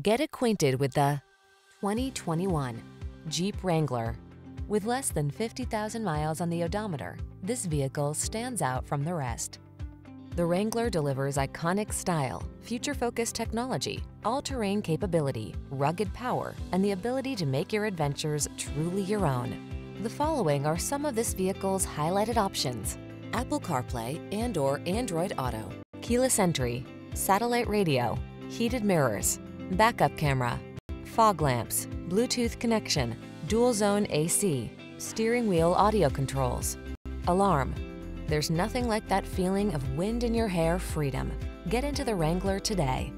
Get acquainted with the 2021 Jeep Wrangler. With less than 50,000 miles on the odometer, this vehicle stands out from the rest. The Wrangler delivers iconic style, future-focused technology, all-terrain capability, rugged power, and the ability to make your adventures truly your own. The following are some of this vehicle's highlighted options. Apple CarPlay and or Android Auto, keyless entry, satellite radio, heated mirrors, backup camera, fog lamps, Bluetooth connection, dual zone AC, steering wheel audio controls, alarm. There's nothing like that feeling of wind in your hair freedom. Get into the Wrangler today.